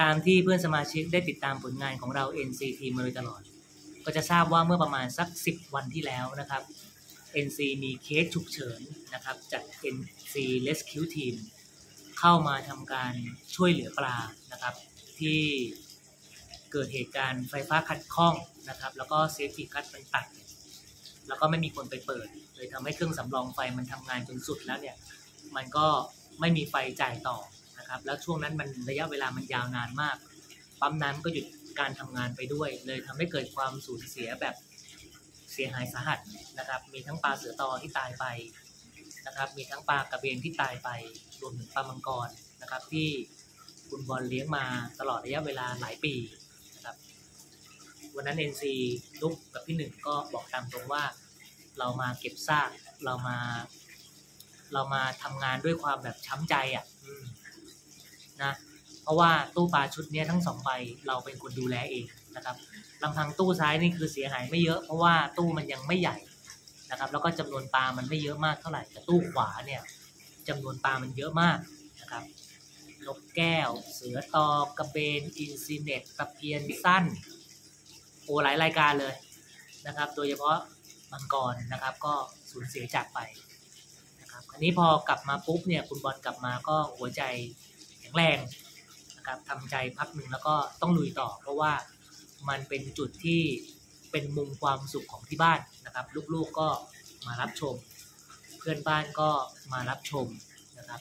ตามที่เพื่อนสมาชิกได้ติดตามผลงานของเรา NCT มาโดยตลอด ก็จะทราบว่าเมื่อประมาณสัก 10 วันที่แล้วนะครับ NC มีเคสฉุกเฉินนะครับจาก NC Rescue Team เข้ามาทำการช่วยเหลือปลานะครับ ที่เกิดเหตุการณ์ไฟฟ้าขัดข้องนะครับ แล้วก็ safety cut มันตัด แล้วก็ไม่มีคนไปเปิด เลยทำให้เครื่องสำรองไฟมันทำงานจนสุดแล้วเนี่ย มันก็ไม่มีไฟจ่ายต่อ นะครับ แล้วช่วงนั้นมันระยะเวลามันยาวนานมาก ปั๊มน้ำก็หยุดการทำงานไปด้วย เลยทำให้เกิดความสูญเสียแบบเสียหายสาหัสนะครับ มีทั้งปลาเสือตอที่ตายไปนะครับ มีทั้งปลากระเบนที่ตายไปรวมถึงปลามังกรนะครับ ที่คุณบอลเลี้ยงมาตลอดระยะเวลาหลายปีนะครับ วันนั้น NC ลุกกับพี่หนึ่งก็บอกตามตรงว่าเรามาเก็บซากเรามา เรามาทำงานด้วยความแบบช้ำใจอะ นะเพราะว่าตู้ปลาชุดนี้ทั้งสองใบเราเป็นคนดูแลเองนะครับลำพังตู้ซ้ายนี่คือเสียหายไม่เยอะ เพราะว่าตู้มันยังไม่ใหญ่นะครับแล้วก็จำนวนปลามันไม่เยอะมากเท่าไหร่แต่ตู้ขวาเนี่ยจำนวนปลามันเยอะมากนะครับนกแก้ว เสือตอกระเบน อินซิเนตตะเพียนสั้นโอหลายรายการเลยนะครับ โดยเฉพาะมังกรนะครับ ก็สูญเสียจากไปนะครับอันนี้พอกลับมาปุ๊บเนี่ยคุณบอลกลับมาก็หัวใจ ข็งแรงนะครับทำใจพักหนึ่งแล้วก็ต้องลุยต่อ เพราะว่ามันเป็นจุดที่เป็นมุมความสุขของที่บ้านนะครับ ลูกๆก็มารับชม เพื่อนบ้านก็มารับชมนะครับ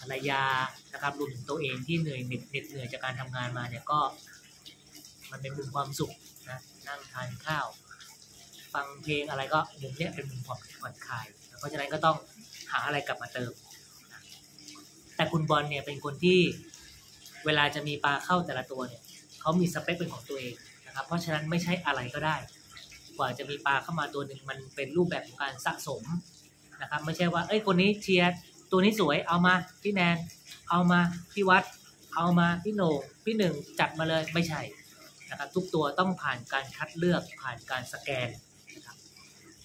ภรรยานะครับรวมถึงตัวเองที่เหนื่อยเหน็ดเหน็ดเหนื่อยจากการทำงานมาเนี่ยก็ มันเป็นมุมความสุขนะนั่งทานข้าว ฟังเพลงอะไรก็มุมเนี้ยเป็นมุมผ่อนผ่อนคลายเพราะฉะนั้นก็ต้องหาอะไรกลับมาเติม แต่คุณบอลเนี่ยเป็นคนที่เวลาจะมีปลาเข้าแต่ละตัวเนี่ยเขามีสเปคเป็นของตัวเองนะครับ เพราะฉะนั้นไม่ใช่อะไรก็ได้ กว่าจะมีปลาเข้ามาตัวหนึ่งมันเป็นรูปแบบของการสะสมนะครับ ไม่ใช่ว่าเอ้ยคนนี้เชียร์ตัวนี้สวยเอามาพี่แนนเอามาพี่วัด เอามาพี่โหนงพี่หนึ่งจัดมาเลยไม่ใช่นะครับ ทุกตัวต้องผ่านการคัดเลือกผ่านการสแกนนะครับ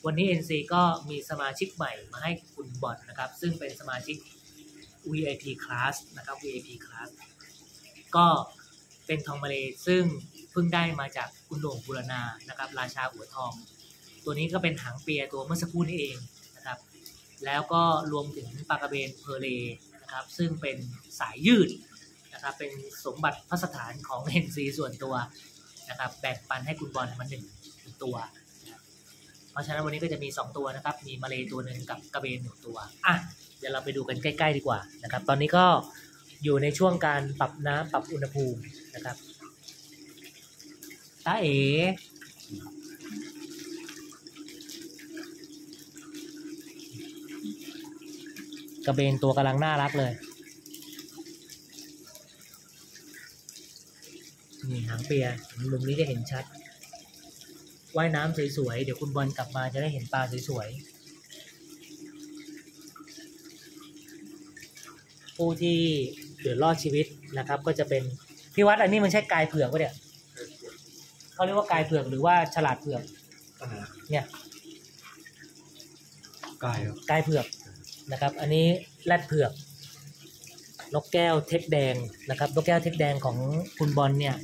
วันนี้ NC ก็มีสมาชิกใหม่มาให้คุณบอลนะครับ ซึ่งเป็นสมาชิก VIP class นะครับ VIP class ก็เป็นทองมาเลซึ่งเพิ่งได้มาจากคุณโหน่งบุรณานะครับ ราชาหัวทอง ตัวนี้ก็เป็นหางเปียตัวเมื่อสักครู่นี้เองนะครับ แล้วก็รวมถึงปลากระเบน pearl นะครับ ซึ่งเป็นสายยืดนะครับ เป็นสมบัติพัสถานของ NC ส่วนตัวนะครับ แบ่งปันให้คุณบอลมาหนึ่งหนึ่งตัว เพราะฉะนั้นวันนี้ก็จะมี 2 ตัวนะครับ มีมาเลตัวหนึ่งกับกระเบนหนึ่งตัว อะ เดี๋ยวเราไปดูกันใกล้ๆดีกว่านะครับ ตอนนี้ก็อยู่ในช่วงการปรับน้ำปรับอุณหภูมินะครับตาเอ๋กระเบนตัวกำลังน่ารักเลย นี่หางเปียมุมนี้จะเห็นชัด ว่ายน้ำสวยๆ เดี๋ยวคุณบอลกลับมาจะได้เห็นปลาสวยๆ ผู้ที่เหลือรอดชีวิตนะครับ ก็จะเป็นพี่วัดอันนี้มันใช่กายเผือกปะเนี่ยเขาเรียกว่ากายเผือกหรือว่าฉลาดเผือกอ่าเนี่ยกายครับกายเผือกนะครับ อันนี้แรดเผือก นกแก้วเทคแดงนะครับ นกแก้วเทคแดงของคุณบอลเนี่ย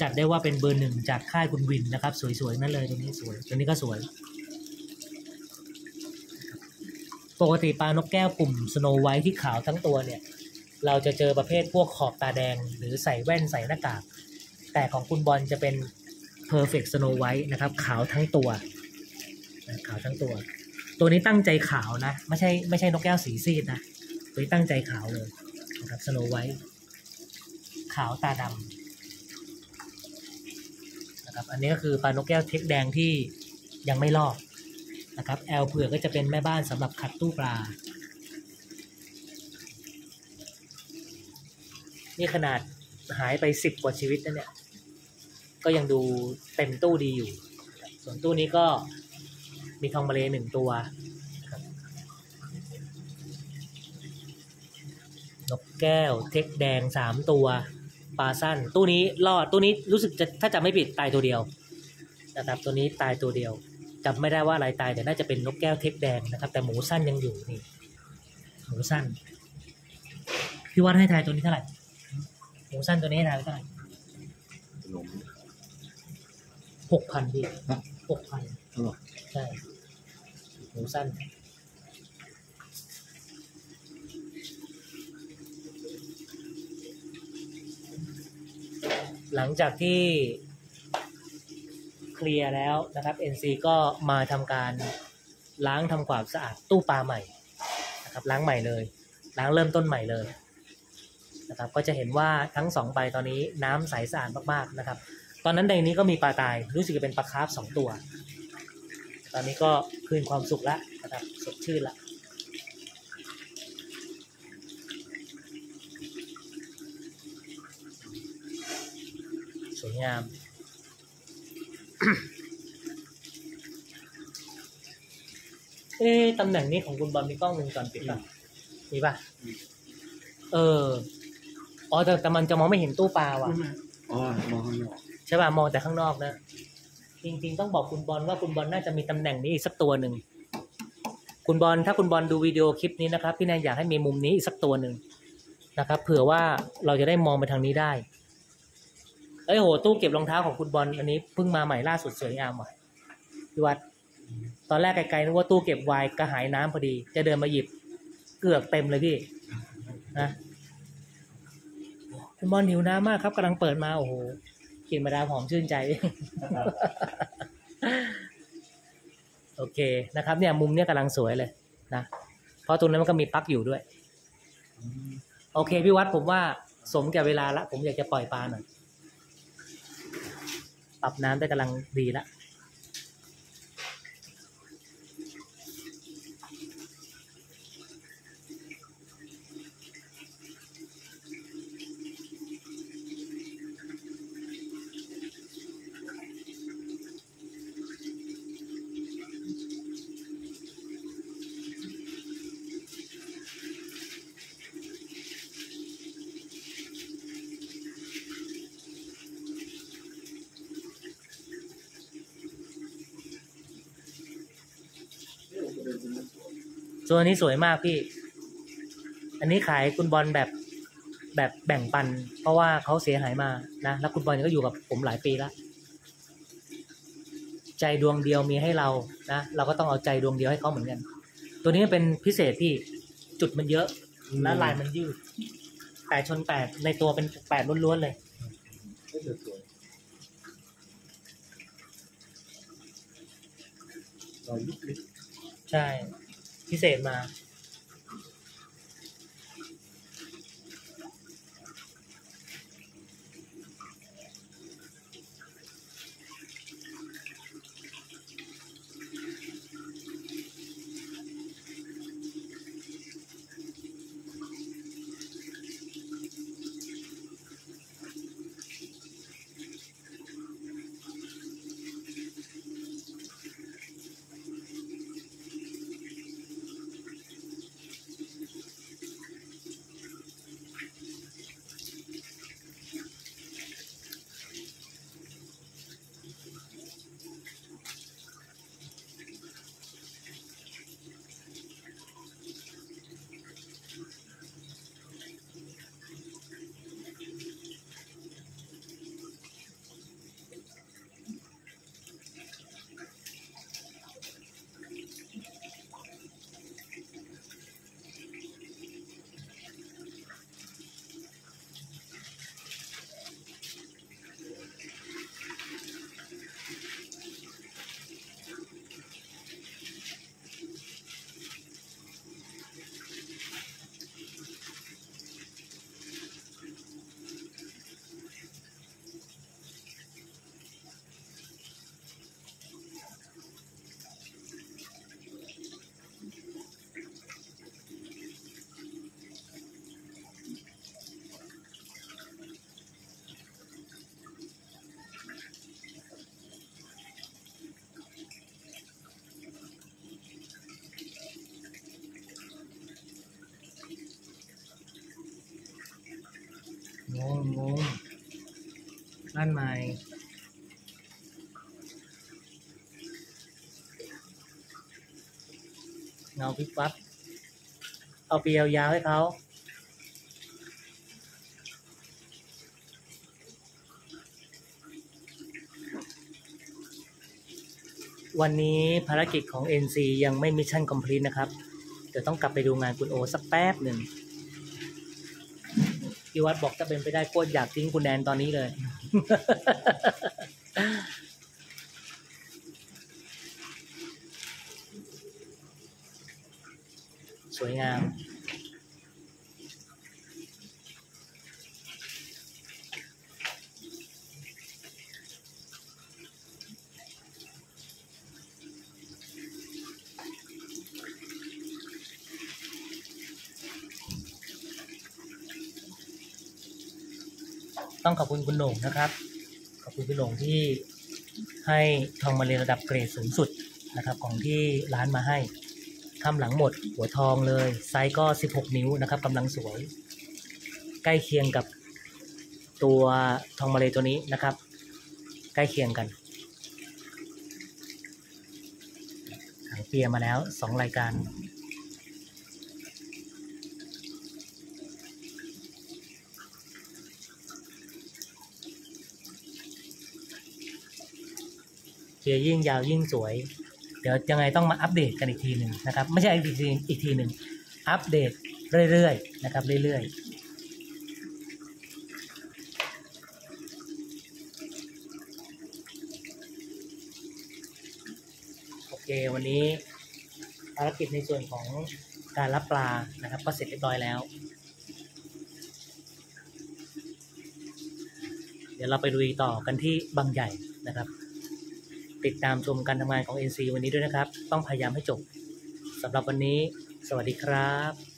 จัดได้ว่าเป็นเบอร์หนึ่งจากค่ายคุณวินนะครับ สวยๆนั่นเลยตัวนี้สวยตัวนี้ก็สวย ปกติปลานกแก้วกลุ่มสโนไวท์ที่ขาวทั้งตัวเนี่ย เราจะเจอประเภทพวกขอบตาแดง หรือใส่แว่นใส่หน้ากาก แต่ของคุณบอลจะเป็น perfect snow white นะครับ ขาวทั้งตัว ขาวทั้งตัว ตัวนี้ตั้งใจขาวนะ ไม่ใช่ไม่ใช่นกแก้วสีซีดนะ ตัวนี้ตั้งใจขาวเลยนะครับ snow white ขาวตาดำ นะครับอันนี้ก็คือปลานกแก้วเทคแดงที่ยังไม่รอดนะครับแอลเผือกก็จะเป็นแม่บ้านสำหรับขัดตู้ปลา นี่ขนาดหายไปสิบกว่าชีวิตนะเนี่ย ก็ยังดูเต็มตู้ดีอยู่ ส่วนตู้นี้ก็มีทองมาเลหนึ่งตัวนกแก้วเทคแดงสามตัว ปลาสั้น ตู้นี้รอดตู้นี้รู้สึกจะถ้าจำไม่ผิดตายตัวเดียวนะครับตัวนี้ตายตัวเดียวจำไม่ได้ว่าอะไรตายแต่น่าจะเป็นนกแก้วเทคแดงนะครับ แต่หมูสั้นยังอยู่นี่หมูสั้นพี่วัดให้ทายตัวนี้เท่าไหร่หูสั้นตัวนี้ให้ทายเท่าไหร่ขนมหกพันพี่ฮะหกพันเออใช่หูสั้น หลังจากที่เคลียร์แล้วนะครับ NC ก็มาทำการล้างทำความสะอาดตู้ปลาใหม่นะครับล้างใหม่เลย ล้างเริ่มต้นใหม่เลยนะครับ ก็จะเห็นว่าทั้งสองใบตอนนี้น้ำใสสะอาดมากๆนะครับ ตอนนั้นในนี้ก็มีปลาตายรู้สึกจะเป็นปลาคาร์ฟสองตัว ตอนนี้ก็คืนความสุขล้วนะครับสดชื่นละ วยงาม เอ๊ะตำแหน่งนี้ของคุณบอลมีกล้องวงจรปิดป่ะมีป่ะ เออ อ๋อแต่แต่มันจะมองไม่เห็นตู้ปลาว่ะ อ๋อ มองข้างนอกใช่ป่ะ มองแต่ข้างนอกนะ จริง ๆ ต้องบอกคุณบอลว่าคุณบอลน่าจะมีตำแหน่งนี้อีกสักตัวหนึ่ง คุณบอลถ้าคุณบอลดูวิดีโอคลิปนี้นะครับ พี่แนนอยากให้มีมุมนี้อีกสักตัวหนึ่งนะครับ เผื่อว่าเราจะได้มองไปทางนี้ได้ เอ้ยโหตู้เก็บรองเท้าของคุณบอลอันนี้เพิ่งมาใหม่ล่าสุดสวยงามว่ะพี่วัดตอนแรกไกลๆนึกว่าตู้เก็บไวน์กระหายน้ำพอดี จะเดินมาหยิบเกือบเต็มเลยพี่นะคุณบอลหิวน้ำมากครับกำลังเปิดมาโอ้โหกลินมาดามหอมชื่นใจโอเคนะครับ เนี่ย มุมเนี่ยกำลังสวยเลยนะเพราะตรงนั้นมันก็มีปลั๊กอยู่ด้วย โอเคพี่วัดผมว่าสมแก่เวลาละผมอยากจะปล่อยปลาหน่อย ปรับน้ำได้กำลังดีแล้ว ตัวนี้สวยมากพี่ อันนี้ขายคุณบอลแบบแบบแบ่งปัน เพราะว่าเขาเสียหายมานะ แล้วคุณบอลก็อยู่กับผมหลายปีแล้ว ใจดวงเดียวมีให้เรานะ เราก็ต้องเอาใจดวงเดียวให้เขาเหมือนกัน ตัวนี้เป็นพิเศษพี่จุดมันเยอะและลายมันยืดแปดชนแปดในตัวเป็นแปดล้วนๆเลยใช่ พิเศษมา งงงงบ้านใหม่เงาพิกปับเอาเปียวยาวให้เขาวันนี้ภารกิจของ NC ยังไม่มิชชั่นคอมพลีทนะครับ เดี๋ยวต้องกลับไปดูงานคุณโอสักแป๊บหนึ่ง พี่วัดบอกจะเป็นไปได้โคตรอยากทิ้งคุณแดนตอนนี้เลย สวยงาม ต้องขอบคุณคุณโหน่งนะครับ ขอบคุณคุณโหน่งที่ให้ทองมาเรียนระดับเกรดสูงสุดนะครับของที่ร้านมาให้ทำหลังหมดหัวทองเลย ไซส์ก็ 16 นิ้วนะครับกำลังสวย ใกล้เคียงกับตัวทองมาเลตัวนี้นะครับ ใกล้เคียงกันถังเปียมาแล้ว 2 รายการ เกียร์ยิ่งยาวยิ่งสวย เดี๋ยวยังไงต้องมาอัปเดตกันอีกทีหนึ่งนะครับ ไม่ใช่อีกทีอีกทีหนึ่งอัปเดตเรื่อยๆนะครับเรื่อยๆโอเควันนี้ภารกิจในส่วนของการรับปลานะครับ ก็เสร็จเรียบร้อยแล้ว เดี๋ยวเราไปลุยต่อกันที่บางใหญ่นะครับ ติดตามชมการทำงานของ NC วันนี้ด้วยนะครับ ต้องพยายามให้จบสำหรับวันนี้ สวัสดีครับ